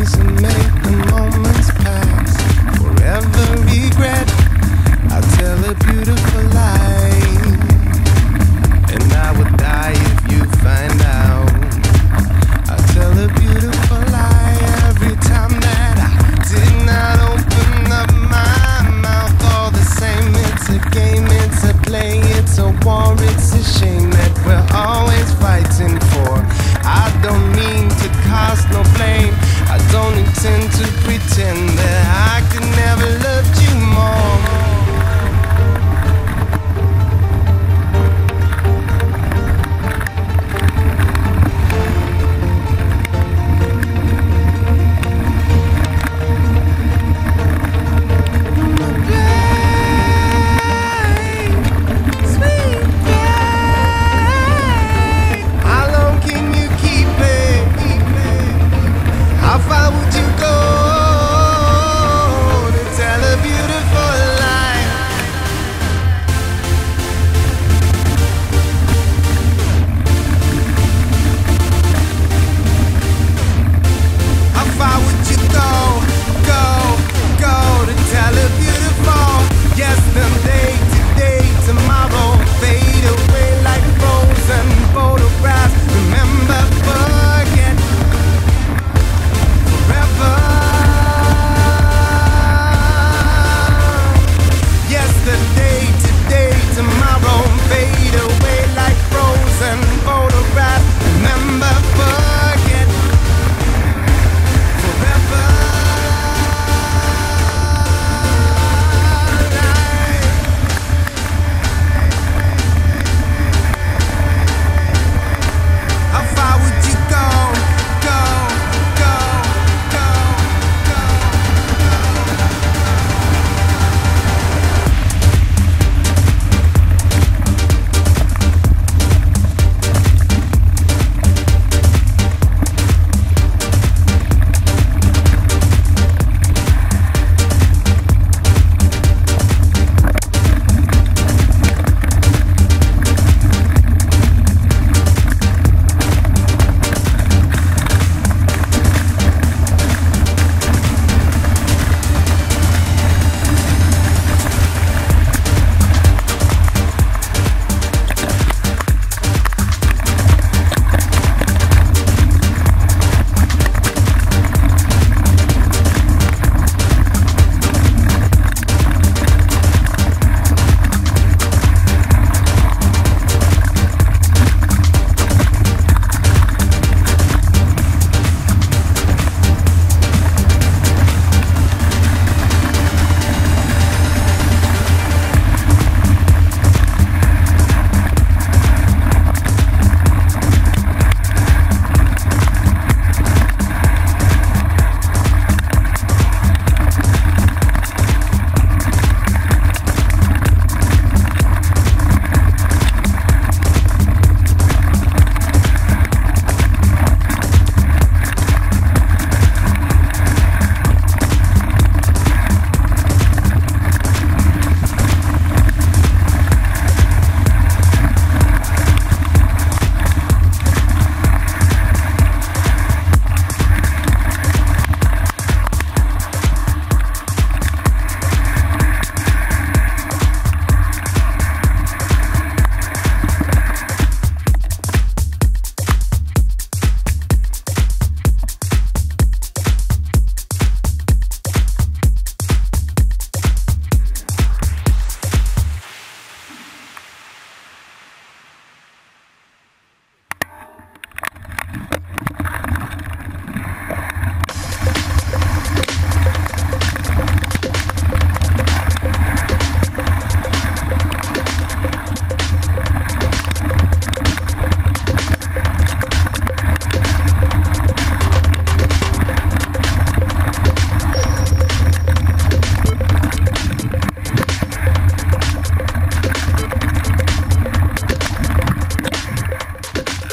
and amazing.